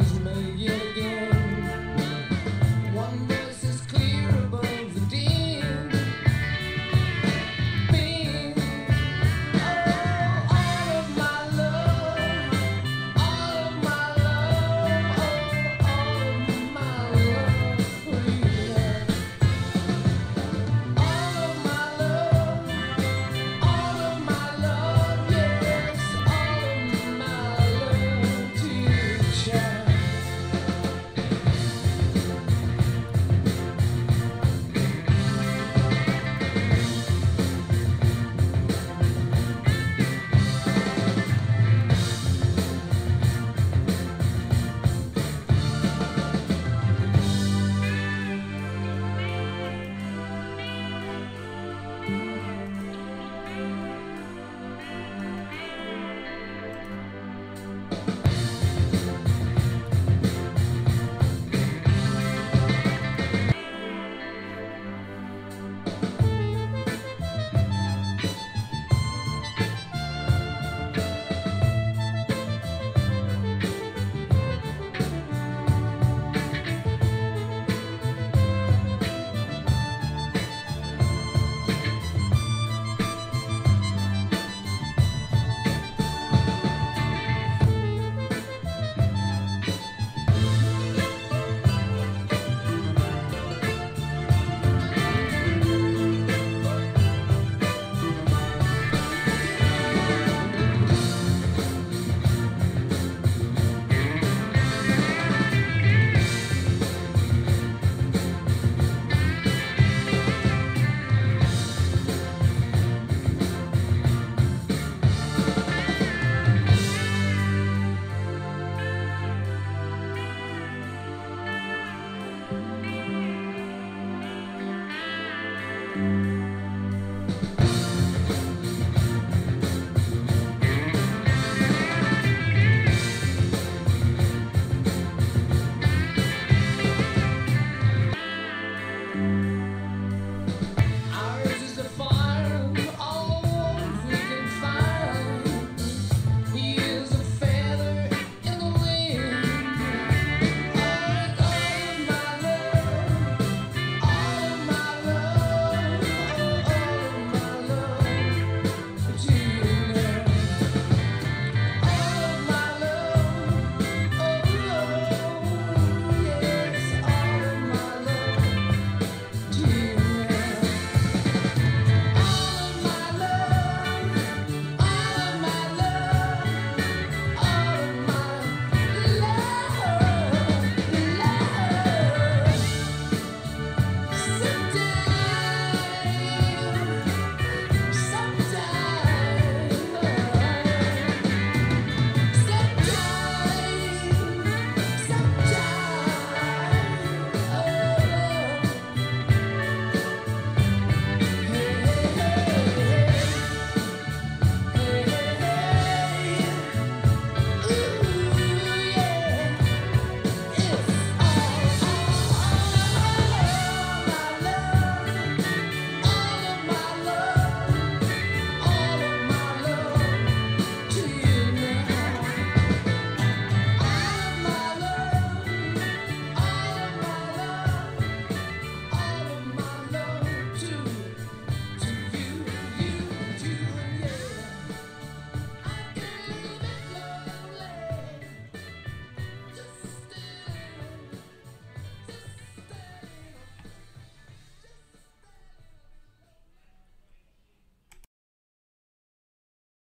is made.